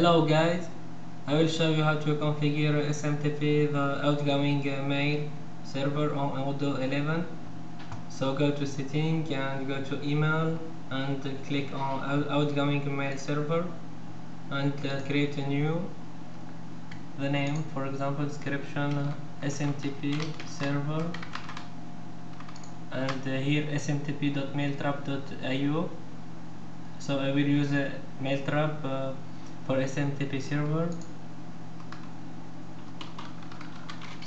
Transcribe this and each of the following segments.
Now guys, I will show you how to configure SMTP, the outgoing uh, mail server on Odoo 11. So go to setting and go to email and click on outgoing mail server and uh, create a new the name for example description uh, SMTP server. And here smtp.mailtrap.io so I will use a mailtrap for SMTP server.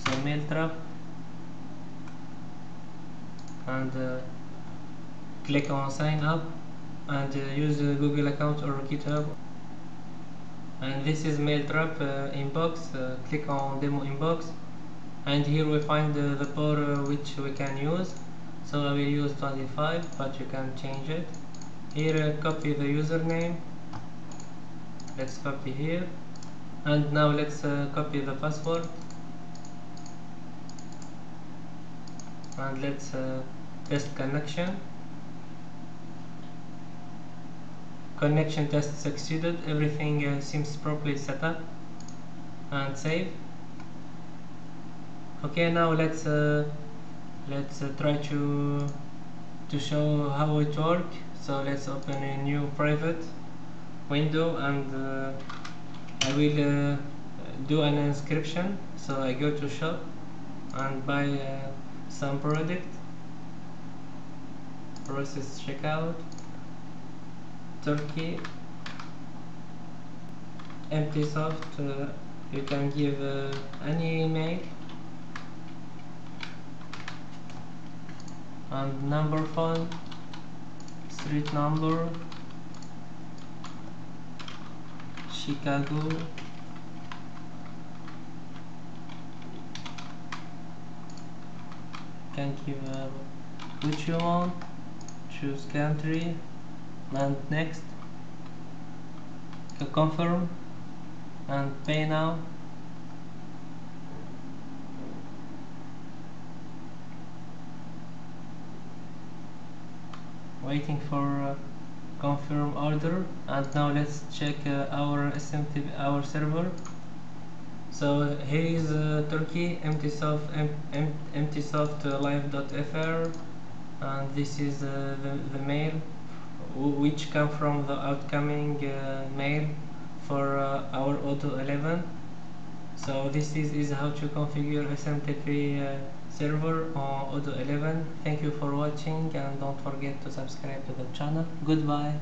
So mailtrap and uh, click on sign up and uh, use Google account or GitHub. And this is mailtrap uh, inbox. Uh, click on demo inbox. And here we find the port uh, which we can use. So I will use 25 but you can change it. Here copy the username let's copy here. And now let's uh, copy the password. And let's uh, test connection. Connection test succeeded. Everything uh, seems properly set up and save okay now let's uh, let's uh, try to to show how it works. So let's open a new private window and uh, I will uh, do an inscription. So I go to shop and buy uh, some product. Process checkout. Turkey. Empty soft uh, you can give uh, any email. And number phone. Street number Chicago. Thank you uh, which you want? Choose country. And next? Confirm? And pay now? Waiting for uh, confirm order and now let's check uh, our SMTP our server. So here is uh, Turkey emptysoft em em uh, live.fr and this is uh, the, the mail which come from the outcoming uh, mail for uh, our Odoo 11 so this is, is how to configure SMTP uh, server on Odoo 11 thank you for watching and don't forget to subscribe to the channel. Goodbye